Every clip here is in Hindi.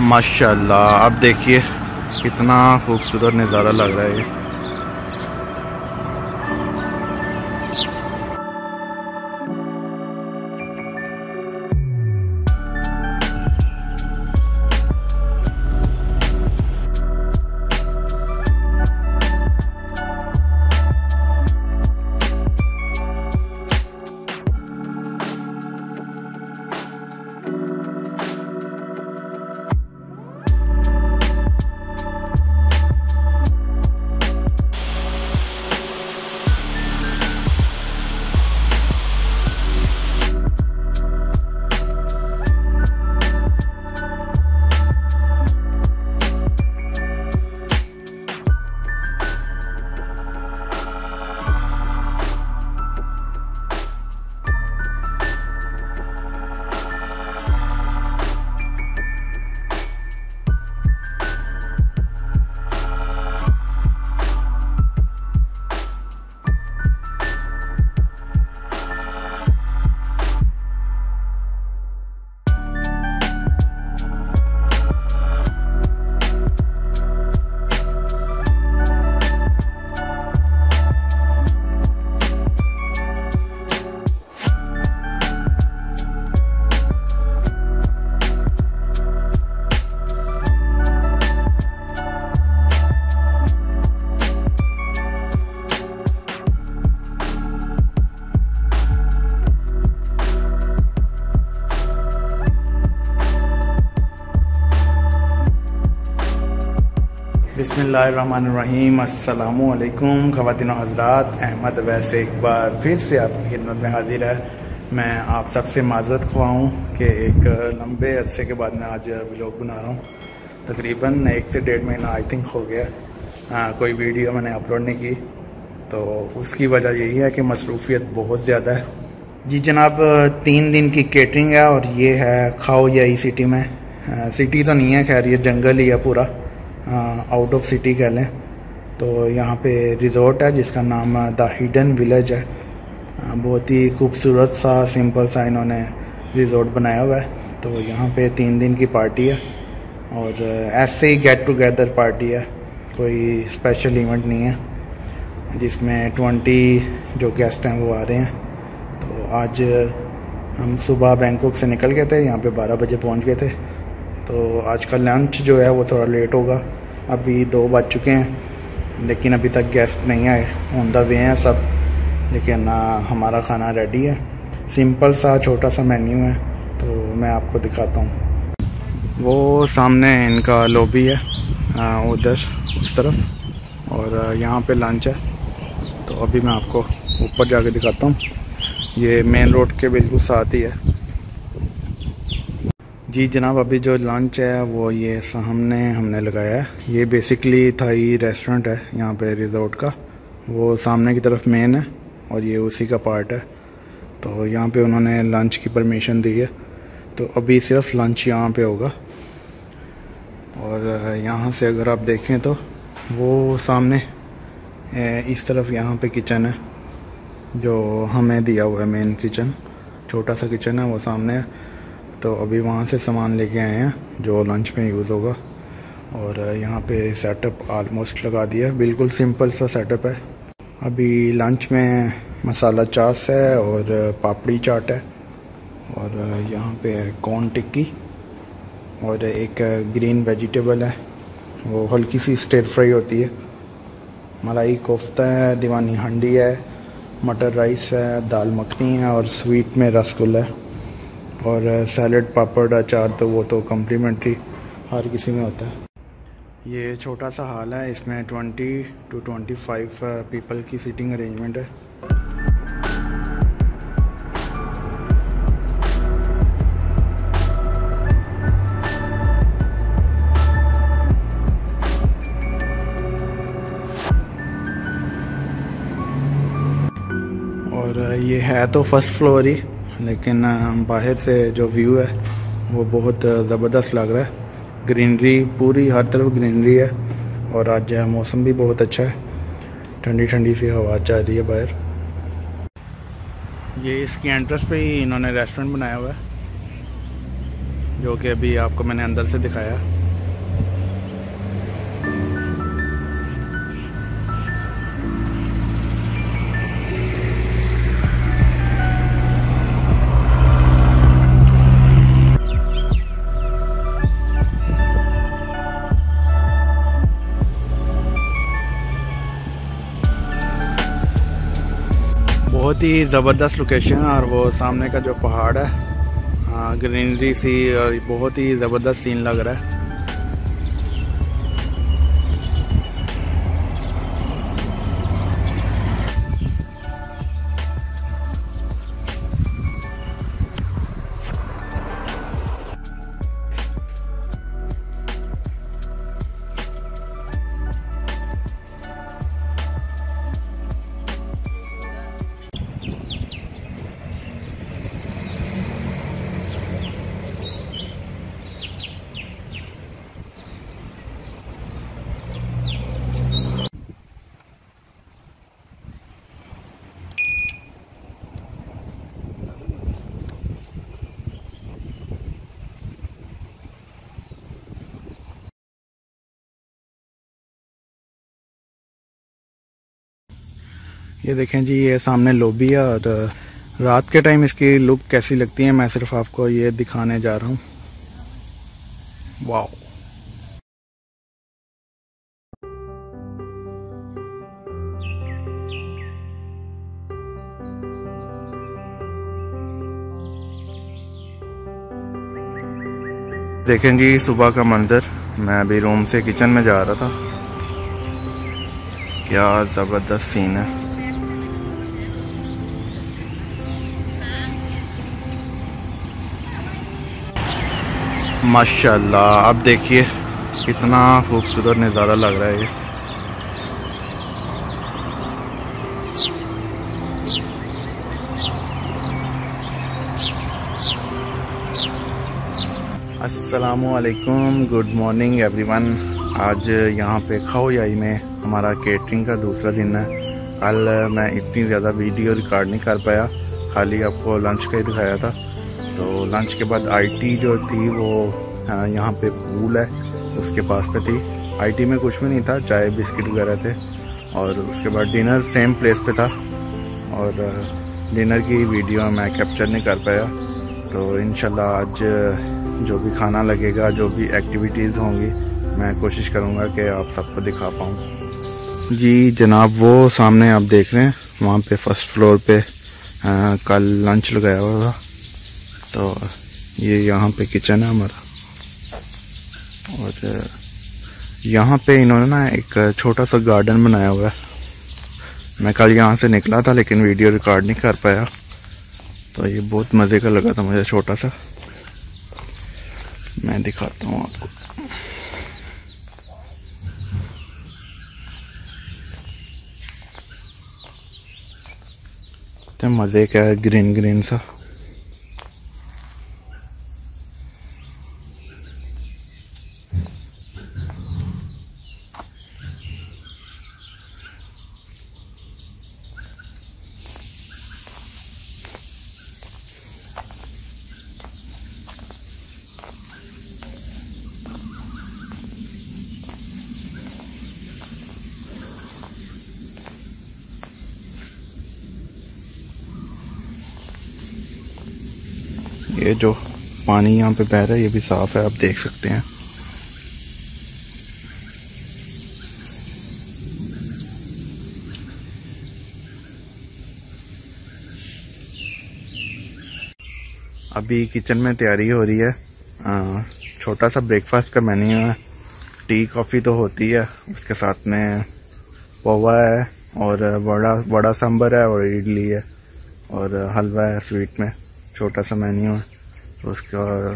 माशाल्लाह। आप देखिए कितना खूबसूरत नज़ारा लग रहा है। बसमीम अल्लाम ख़वान हजरात। अहमद वैसे एक बार फिर से आपकी खिदमत में हाजिर है। मैं आप सबसे माजरत खुआऊँ कि एक लंबे अरसे के बाद मैं आज व्लॉग बना रहा हूँ। तकरीबन एक से डेढ़ महीना आई थिंक हो गया। आ, कोई वीडियो मैंने अपलोड नहीं की। तो उसकी वजह यही है कि मसरूफियत बहुत ज़्यादा है। जी जनाब तीन दिन की केटरिंग है और ये है खाओ या सिटी में। आ, सिटी तो नहीं है खैर ये जंगल ही है पूरा। आउट ऑफ़ सिटी कह लें तो यहाँ पे रिज़ोर्ट है जिसका नाम द हिडन विलेज है। बहुत ही खूबसूरत सा सिंपल सा इन्होंने रिज़ोर्ट बनाया हुआ है। तो यहाँ पे तीन दिन की पार्टी है और ऐसे ही गेट टुगेदर पार्टी है। कोई स्पेशल इवेंट नहीं है, जिसमें ट्वेंटी जो गेस्ट हैं वो आ रहे हैं। तो आज हम सुबह बैंकॉक से निकल गए थे, यहाँ पे 12 बजे पहुँच गए थे। तो आज का लंच जो है वो थोड़ा लेट होगा। अभी दो बज चुके हैं, लेकिन अभी तक गेस्ट नहीं आए। ऑन द वे हैं सब। लेकिन हमारा खाना रेडी है। सिंपल सा, छोटा सा मेन्यू है। तो मैं आपको दिखाता हूँ। वो सामने इनका लॉबी है उधर, उस तरफ़। और यहाँ पे लंच है। तो अभी मैं आपको ऊपर जाके दिखाता हूँ। ये मेन रोड के बिल्कुल साथ ही है। जी जनाब, अभी जो लंच है, वो ये सामने हमने लगाया है। ये बेसिकली थाई रेस्टोरेंट है, यहाँ पे रिजोर्ट का। वो सामने की तरफ़ मेन है और ये उसी का पार्ट है। तो यहाँ पे उन्होंने लंच की परमिशन दी है। तो अभी सिर्फ़ लंच यहाँ पे होगा। और यहाँ से अगर आप देखें तो वो सामने इस तरफ़ यहाँ पे किचन है, जो हमें दिया हुआ है मेन किचन छोटा सा किचन है, वो सामने है। तो अभी वहाँ से सामान लेके आए हैं, जो लंच में यूज़ होगा। और यहाँ पे सेटअप आलमोस्ट लगा दिया बिल्कुल सिंपल सा सेटअप है। अभी लंच में मसाला चास है और पापड़ी चाट है। और यहाँ पे है कॉर्न टिक्की और एक ग्रीन वेजिटेबल है। वो हल्की सी स्टेर फ्राई होती है। मलाई कोफ्ता है, दीवानी हंडी है, मटर राइस है, दाल मखनी है और स्वीट में रसगुल्ला है। और सैलड पापड़, अचार तो वो तो कम्प्लीमेंट्री हर किसी में होता है। ये छोटा सा हाल है, इसमें 20 टू 25 पीपल की सीटिंग अरेंजमेंट है। और ये है तो फ़र्स्ट फ्लोर ही। लेकिन बाहर से जो व्यू है, वो बहुत ज़बरदस्त लग रहा है। ग्रीनरी पूरी, हर तरफ़ ग्रीनरी है और आज मौसम भी बहुत अच्छा है। ठंडी ठंडी सी हवा चल रही है बाहर। ये इसकी एंट्रेंस पे ही इन्होंने रेस्टोरेंट बनाया हुआ है, जो कि अभी आपको मैंने अंदर से दिखाया। बहुत ही ज़बरदस्त लोकेशन है और वो सामने का जो पहाड़ है हाँ ग्रीनरी सी और बहुत ही ज़बरदस्त सीन लग रहा है। ये देखें जी, ये सामने लोबी है और रात के टाइम इसकी लुक कैसी लगती है, मैं सिर्फ़ आपको ये दिखाने जा रहा हूँ। वाह देखें जी, सुबह का मंजर, मैं अभी रूम से किचन में जा रहा था। क्या ज़बरदस्त सीन है। माशाल्लाह, अब देखिए कितना खूबसूरत नज़ारा लग रहा है ये। असलकुम गुड मॉर्निंग एवरीवन। आज यहाँ पे खाओयाई में हमारा केटरिंग का दूसरा दिन है। कल मैं इतनी ज़्यादा वीडियो रिकॉर्ड नहीं कर पाया। खाली आपको लंच का ही दिखाया था। तो लंच के बाद आईटी जो थी वो यहाँ पे पूल है उसके पास पे थी। आईटी में कुछ भी नहीं था चाय बिस्किट वगैरह थे। और उसके बाद डिनर सेम प्लेस पे था। और डिनर की वीडियो मैं कैप्चर नहीं कर पाया। तो इन आज जो भी खाना लगेगा जो भी एक्टिविटीज़ होंगी मैं कोशिश करूँगा कि आप सबको दिखा पाऊँ। जी जनाब वो सामने आप देख रहे हैं वहाँ पे फ़र्स्ट फ्लोर पे आ, कल लंच लगाया हुआ था। तो ये यहाँ पे किचन है हमारा। और यहाँ पे इन्होंने ना एक छोटा सा गार्डन बनाया हुआ है। मैं कल यहाँ से निकला था, लेकिन वीडियो रिकॉर्ड नहीं कर पाया। तो ये बहुत मज़े का लगा था मुझे छोटा सा। मैं दिखाता हूँ आपको। मज़े का ग्रीन ग्रीन सा ये जो पानी यहाँ पे बह रहा है, ये भी साफ़ है, आप देख सकते हैं। अभी किचन में तैयारी हो रही है। छोटा सा ब्रेकफास्ट का मेन्यू है। टी कॉफ़ी तो होती है। उसके साथ में पोवा है और बड़ा बड़ा सांभर है और इडली है और हलवा है स्वीट में। छोटा सा मेन्यू है। उसका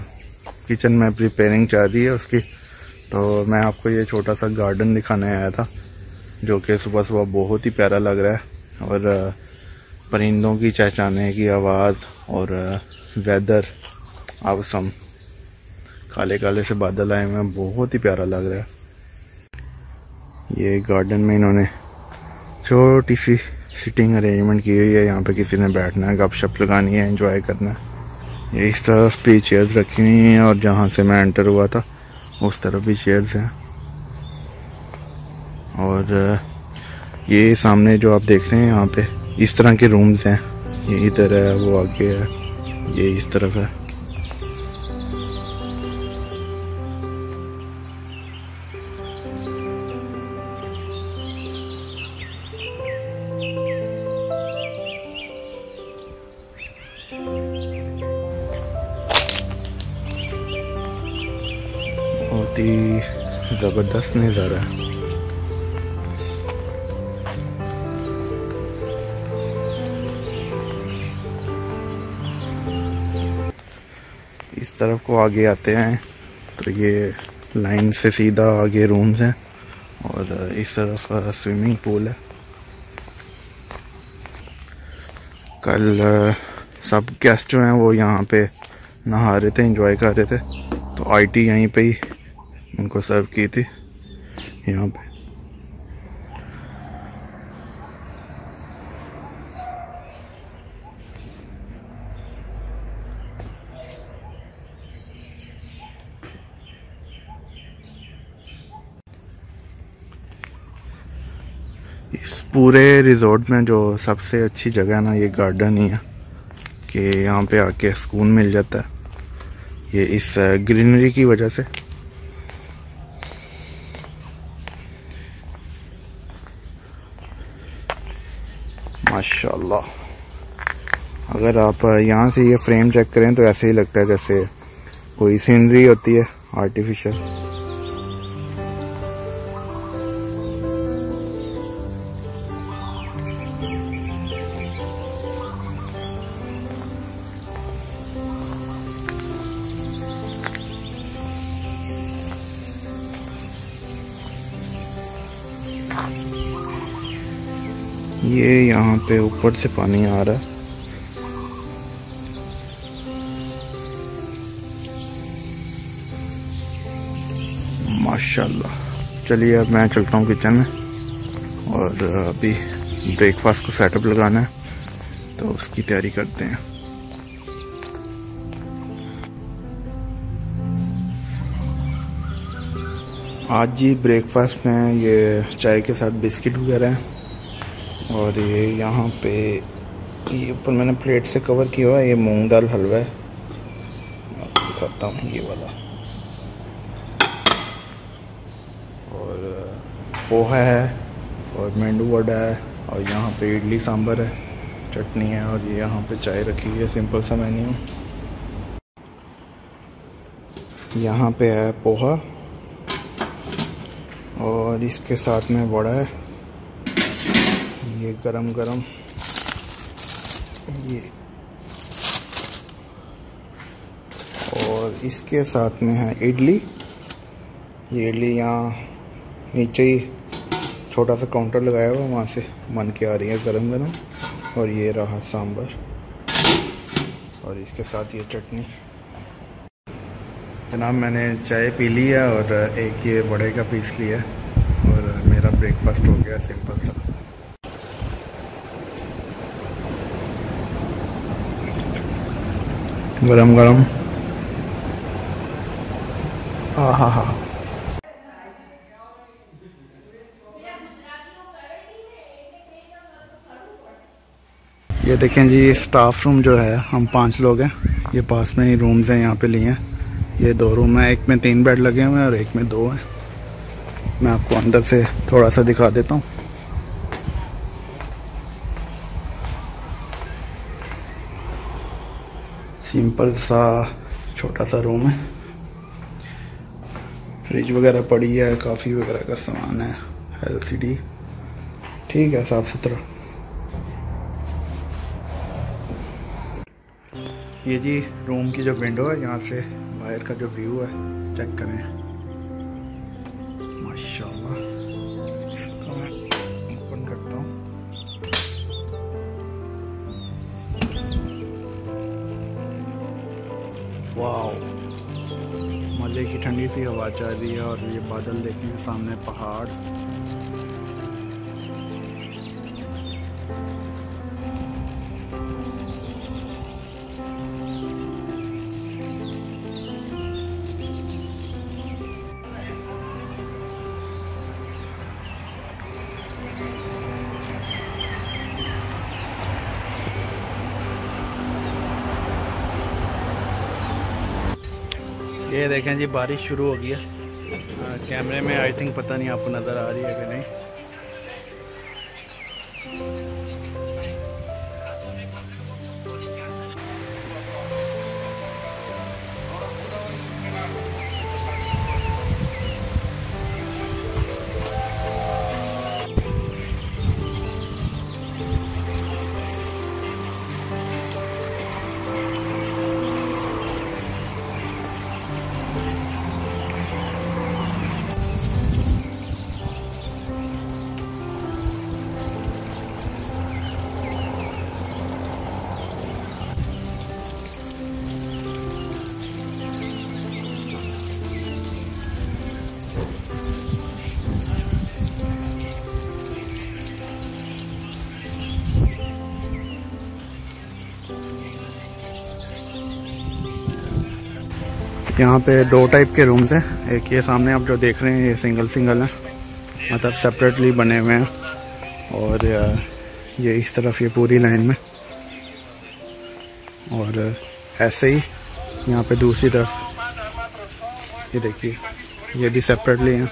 किचन में प्रिपेयरिंग चल रही है उसकी। तो मैं आपको ये छोटा सा गार्डन दिखाने आया था, जो कि सुबह सुबह बहुत ही प्यारा लग रहा है। और, परिंदों की चहचाने की आवाज़ और वेदर आवसम काले काले से बादल आए हुए बहुत ही प्यारा लग रहा है। ये गार्डन में इन्होंने छोटी सी सिटिंग अरेंजमेंट की हुई है, यहाँ पे किसी ने बैठना है, गपशप लगानी है एंजॉय करना है। इस तरफ़ भी चेयर्स रखी हुई हैं और जहाँ से मैं एंटर हुआ था, उस तरफ़ भी चेयर्स हैं। और, ये सामने जो आप देख रहे हैं यहाँ पे, इस तरह के रूम्स हैं। ये इधर है, वो आगे है। ये इस तरफ़ है। ज़बरदस्त नज़ारा इस तरफ़ को आगे आते हैं तो ये लाइन से सीधा आगे रूम्स हैं, और इस तरफ़ स्विमिंग पूल है। कल सब गेस्ट जो हैं वो यहाँ पे नहा रहे थे इंजॉय कर रहे थे तो आईटी यहीं पे ही उनको सर्व की थी। यहाँ पे। इस पूरे रिजॉर्ट में जो सबसे अच्छी जगह है ना, ये गार्डन ही है, कि यहाँ पे आके सुकून मिल जाता है। ये इस ग्रीनरी की वजह से माशाल्लाह अगर आप यहाँ से ये फ्रेम चेक करें तो ऐसे ही लगता है जैसे कोई सीनरी होती है आर्टिफिशियल ये यहाँ पे ऊपर से पानी आ रहा है। माशाल्लाह। चलिए अब मैं चलता हूँ किचन में। और अभी ब्रेकफास्ट को सेटअप लगाना है तो उसकी तैयारी करते हैं। आज जी ब्रेकफास्ट में ये चाय के साथ बिस्किट वगैरह हैं। और ये यहाँ पे, ये ऊपर मैंने प्लेट से कवर किया हुआ है, ये मूंग दाल हलवा है। दिखाता हूँ ये वाला। और पोहा है और मेंदू वड़ा है और यहाँ पे इडली सांभर है, चटनी है और ये यहाँ पे चाय रखी है सिंपल सा मेन्यू यहाँ पे है पोहा और इसके साथ में बड़ा है। ये गरम गरम ये। और इसके साथ में है इडली। ये इडली यहाँ नीचे ही छोटा सा काउंटर लगाया हुआ वहाँ से मन के आ रही है गरम गरम। और ये रहा सांबर और इसके साथ ये चटनी। जनाब, मैंने चाय पी ली है और एक ये बड़े का पीस लिया और मेरा ब्रेकफास्ट हो गया सिंपल सा। गरम गरम हाँ हाँ हाँ ये देखें जी स्टाफ रूम जो है, हम पाँच लोग हैं। ये पास में ही रूम्स हैं, यहाँ पे लिए हैं। ये दो रूम है, एक में तीन बेड लगे हुए हैं और एक में दो हैं। मैं आपको अंदर से थोड़ा सा दिखा देता हूँ। सिंपल सा छोटा सा रूम है। फ्रिज वगैरह पड़ी है काफ़ी वगैरह का सामान है एलसीडी ठीक है, साफ़ सुथरा। ये जी रूम की जो विंडो है, यहाँ से बाहर का जो व्यू है चेक करें। ठंडी सी हवा चल रही है और ये बादल देखें सामने पहाड़। जी बारिश शुरू हो गई है। कैमरे में आई थिंक पता नहीं आपको नज़र आ रही है कि नहीं। यहाँ पे दो टाइप के रूम्स हैं। एक ये सामने आप जो देख रहे हैं, ये सिंगल सिंगल है मतलब सेपरेटली बने हुए हैं। और ये इस तरफ़ ये पूरी लाइन में। और ऐसे ही यहाँ पे दूसरी तरफ़, ये देखिए, ये भी सेपरेटली हैं।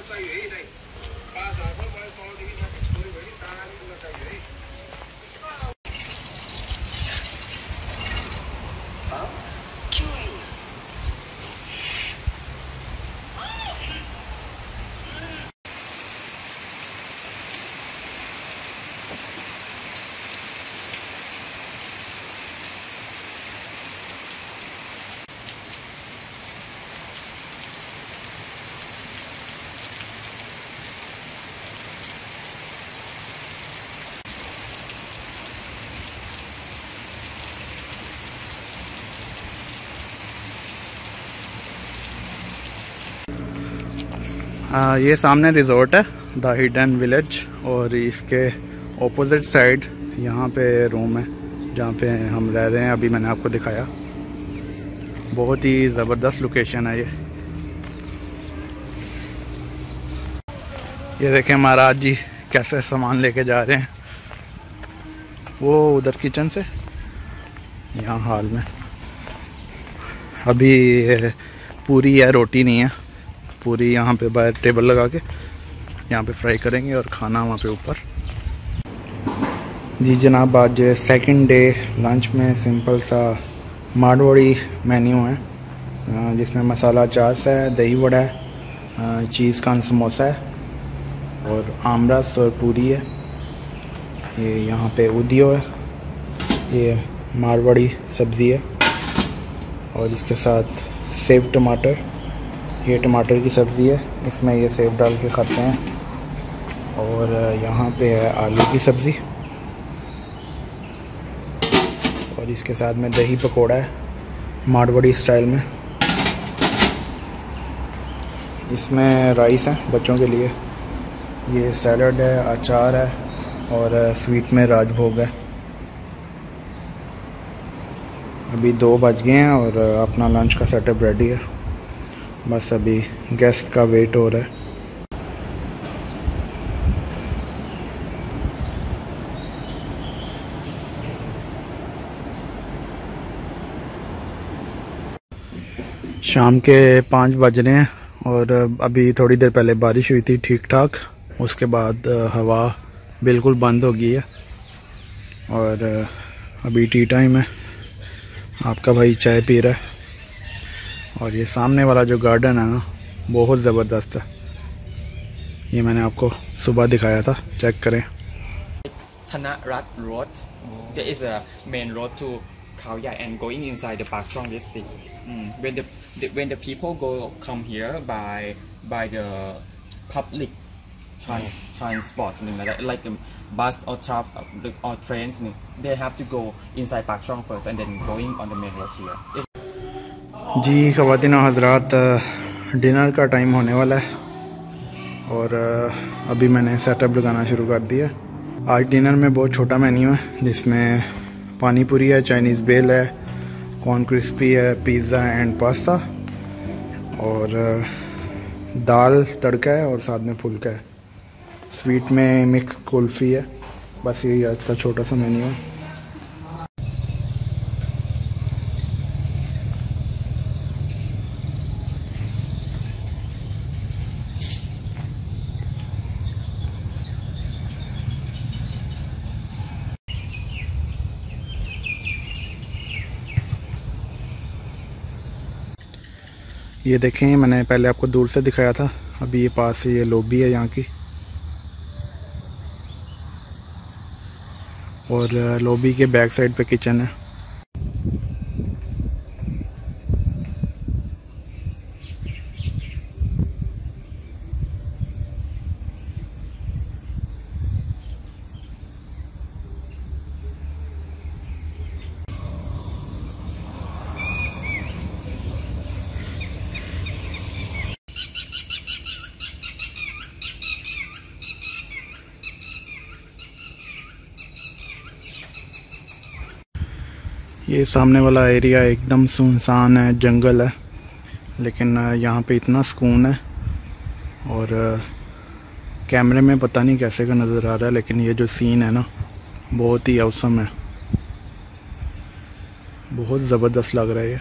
ये सामने रिजॉर्ट है, द हिडन विलेज, और इसके ऑपोजिट साइड यहाँ पे रूम है, जहाँ पे हम रह रहे हैं, अभी मैंने आपको दिखाया। बहुत ही ज़बरदस्त लोकेशन है ये। ये देखें महाराज जी, कैसे सामान लेके जा रहे हैं। वो उधर किचन से, यहाँ हाल में। अभी पूरी है, रोटी नहीं है। पूरी यहाँ पे बाहर टेबल लगा के यहाँ पे फ्राई करेंगे और खाना वहाँ पे ऊपर। जी जनाब, आज सेकंड डे लंच में सिंपल सा मारवाड़ी मेन्यू है जिसमें मसाला चास है, दही वड़ा है चीज़ का समोसा है और आमरस और पूरी है। ये यहाँ पे उदियो है, ये मारवाड़ी सब्ज़ी है और इसके साथ सेव टमाटर। ये टमाटर की सब्ज़ी है, इसमें ये सेब डाल के खाते हैं। और यहाँ पे है आलू की सब्ज़ी। और इसके साथ में दही पकोड़ा है मारवाड़ी स्टाइल में। इसमें राइस है बच्चों के लिए। ये सैलड है, अचार है, और स्वीट में राजभोग है। अभी दो बज गए हैं और अपना लंच का सेटअप रेडी है। बस अभी गेस्ट का वेट हो रहा है। शाम के पाँच बज रहे हैं और अभी थोड़ी देर पहले बारिश हुई थी ठीक ठाक उसके बाद हवा बिल्कुल बंद हो गई है। और अभी टी टाइम है। आपका भाई चाय पी रहा है। और ये सामने वाला जो गार्डन है ना बहुत ज़बरदस्त है ये मैंने आपको सुबह दिखाया था चेक करें Thanarat Road. There is a main road to Khao Yai and going inside the Pak Chong district. Mm. When the, the when the people go come here by by the public trans, transport, I mean, like, like the bus or truck or trains, I mean, they have to go inside Pak Chong first and then going on the main road here. It's जी ख़वान हजरात, डिनर का टाइम होने वाला है और, अभी मैंने सेटअप लगाना शुरू कर दिया। आज डिनर में बहुत छोटा मेन्यू है, जिसमें पानी पूरी है चाइनीज़ बेल है कॉर्न क्रिस्पी है पिज़्ज़ा एंड पास्ता और, दाल तड़का है और साथ में फुल्का है। स्वीट में मिक्स कुल्फ़ी है, बस यही आज का छोटा सा मेन्यू है। ये देखें, मैंने पहले आपको दूर से दिखाया था। अभी ये पास से ये लॉबी है यहाँ की। और लॉबी के बैक साइड पे किचन है। ये सामने वाला एरिया एकदम सुनसान है, जंगल है, लेकिन यहाँ पे इतना सुकून है और कैमरे में पता नहीं कैसे का नज़र आ रहा है, लेकिन ये जो सीन है ना, बहुत ही अवसम है। बहुत ज़बरदस्त लग रहा है ये।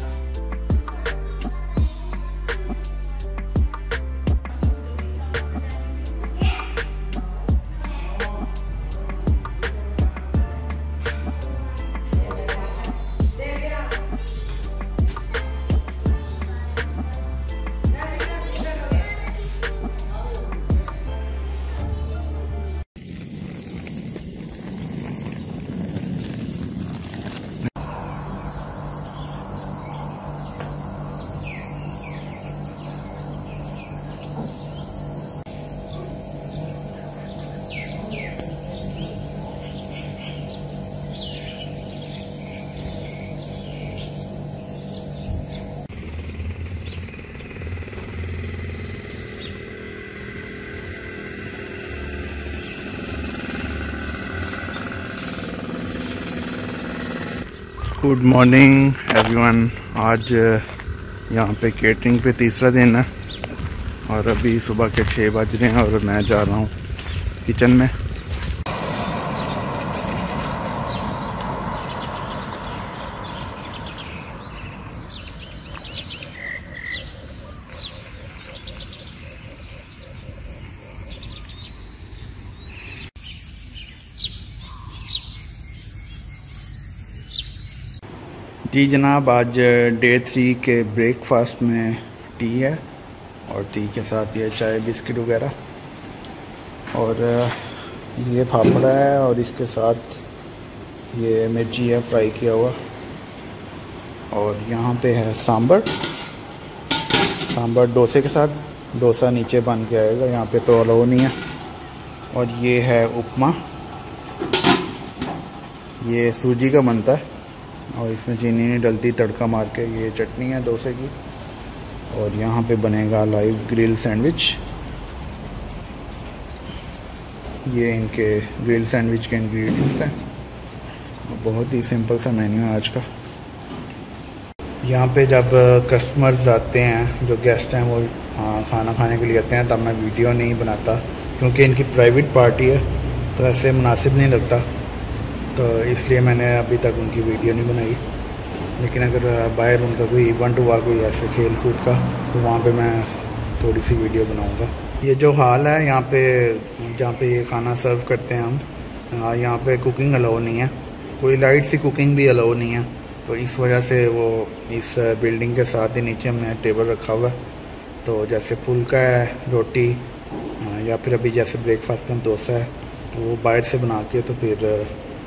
गुड मॉर्निंग एवरीवन आज यहाँ पे केटरिंग पे तीसरा दिन है और अभी सुबह के छः बज रहे हैं और मैं जा रहा हूँ किचन में। जी जनाब, आज डे थ्री के ब्रेकफास्ट में टी है और टी के साथ ये चाय, बिस्किट वगैरह। और ये फाफड़ा है और इसके साथ ये मिर्ची है फ्राई किया हुआ। और यहाँ पे है सांबर सांबर डोसे के साथ, डोसा नीचे बन के आएगा, यहाँ पे तो अलाउ नहीं है। और ये है उपमा। ये सूजी का बनता है। और इसमें चीनी नहीं डलती तड़का मार के ये चटनी है डोसे की। और यहाँ पे बनेगा लाइव ग्रिल सैंडविच। ये इनके ग्रिल सैंडविच के इंग्रेडिएंट्स हैं। बहुत ही सिंपल सा मेन्यू है आज का। यहाँ पे जब कस्टमर्स आते हैं जो गेस्ट हैं वो हाँ, खाना खाने के लिए आते हैं तब मैं वीडियो नहीं बनाता क्योंकि इनकी प्राइवेट पार्टी है तो ऐसे मुनासिब नहीं लगता। तो इसलिए मैंने अभी तक उनकी वीडियो नहीं बनाई। लेकिन अगर बाहर उनका कोई इवेंट हुआ कोई ऐसे खेल कूद का तो वहाँ पे मैं थोड़ी सी वीडियो बनाऊँगा। ये जो हाल है, यहाँ पे, जहाँ पे ये खाना सर्व करते हैं हम यहाँ पे कुकिंग अलाउ नहीं है। कोई लाइट सी कुकिंग भी अलाउ नहीं है। तो इस वजह से वो इस बिल्डिंग के साथ ही नीचे हमने टेबल रखा हुआ है। तो जैसे फुल्का है, रोटी या फिर अभी जैसे ब्रेकफास्ट में डोसा है तो वो बाहर से बना के तो फिर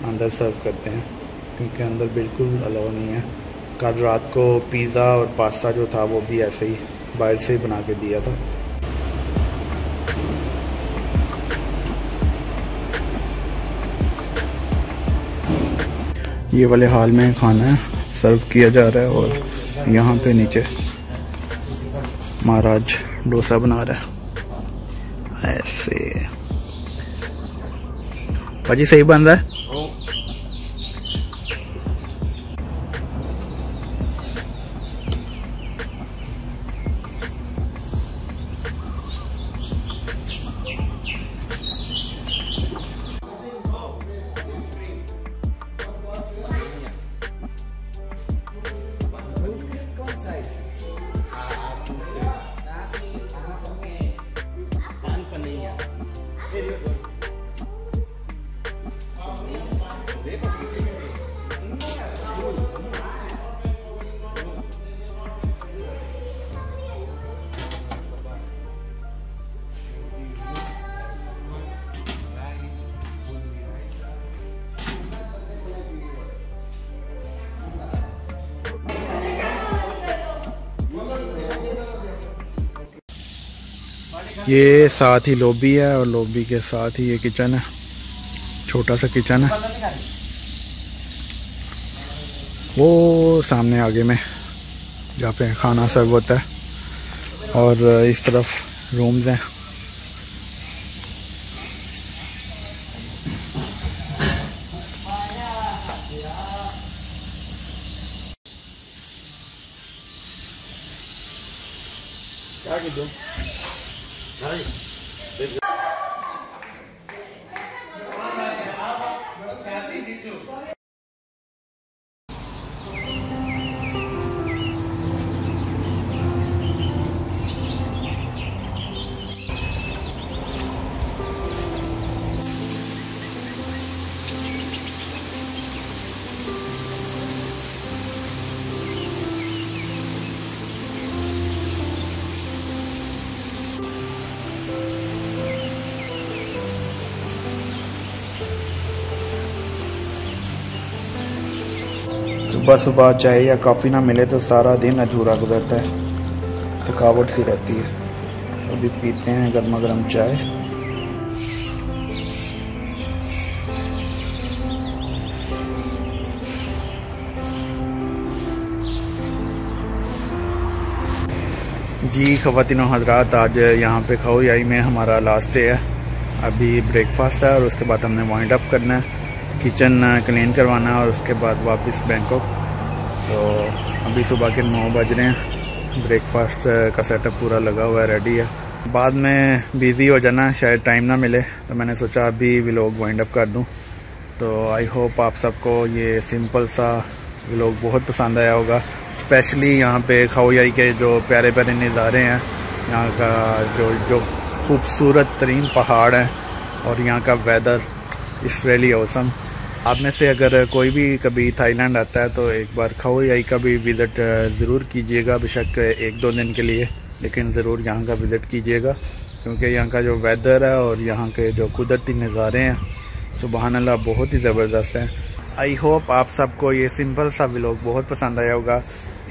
अंदर सर्व करते हैं। क्योंकि अंदर बिल्कुल अलाउ नहीं है। कल रात को पिज़्ज़ा और पास्ता जो था, वो भी ऐसे ही बाहर से ही बना के दिया था। ये वाले हाल में खाना है सर्व किया जा रहा है और यहाँ पे नीचे महाराज डोसा बना रहा है। ऐसे। भाजी सही बन रहा है? ये साथ ही लॉबी है और लॉबी के साथ ही ये किचन है। छोटा सा किचन है। वो सामने आगे में, जहाँ पे खाना सर्व होता है। और इस तरफ़ रूम्स हैं। सुबह सुबह चाय या कॉफ़ी ना मिले तो सारा दिन अधूरा गुजरता है। थकावट सी रहती है। अभी पीते हैं गर्मा गर्म चाय। जी, ख़वातिन हजरात, आज यहाँ पे खाओ में हमारा लास्ट डे है। अभी ब्रेकफास्ट है और उसके बाद हमने वाइंड अप करना है। किचन क्लीन करवाना और उसके बाद वापस बैंकॉक तो अभी सुबह के नौ बज रहे हैं। ब्रेकफास्ट का सेटअप पूरा लगा हुआ है रेडी है। बाद में बिज़ी हो जाना, शायद टाइम ना मिले। तो मैंने सोचा अभी व्लॉग वाइंड अप कर दूँ। तो आई होप आप सबको ये सिंपल सा व्लॉग बहुत पसंद आया होगा। स्पेशली यहाँ पे खाओयाई के जो प्यारे प्यारे नज़ारे हैं, यहाँ का जो जो खूबसूरत तरीन पहाड़ है और यहाँ का वेदर इस रियली औसम आप में से अगर कोई भी कभी थाईलैंड आता है तो एक बार खाओयाई का भी विज़िट ज़रूर कीजिएगा बेशक एक दो दिन के लिए। लेकिन ज़रूर यहाँ का विज़िट कीजिएगा, क्योंकि यहाँ का जो वेदर है और यहाँ के जो कुदरती नज़ारे हैं सुबह अल्लाह बहुत ही ज़बरदस्त हैं। आई होप आप सबको ये सिंपल सा व्लॉग बहुत पसंद आया होगा।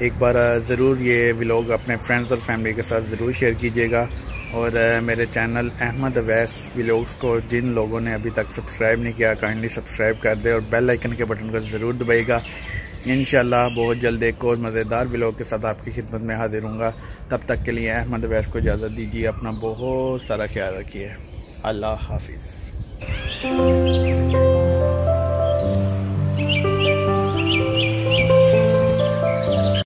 एक बार ज़रूर ये व्लॉग अपने फ्रेंड्स और फैमिली के साथ ज़रूर शेयर कीजिएगा। और मेरे चैनल अहमद अवैस व्लॉग्स को जिन लोगों ने अभी तक सब्सक्राइब नहीं किया काइंडली सब्सक्राइब कर दे और बेल आइकन के बटन को ज़रूर दबाएगा इन बहुत जल्द एक और मज़ेदार व्लॉग के साथ आपकी खिदमत में हाजिर हूँगा तब तक के लिए अहमद अवैस को इजाज़त दीजिए, अपना बहुत सारा ख्याल रखिए। अल्लाह हाफिज़।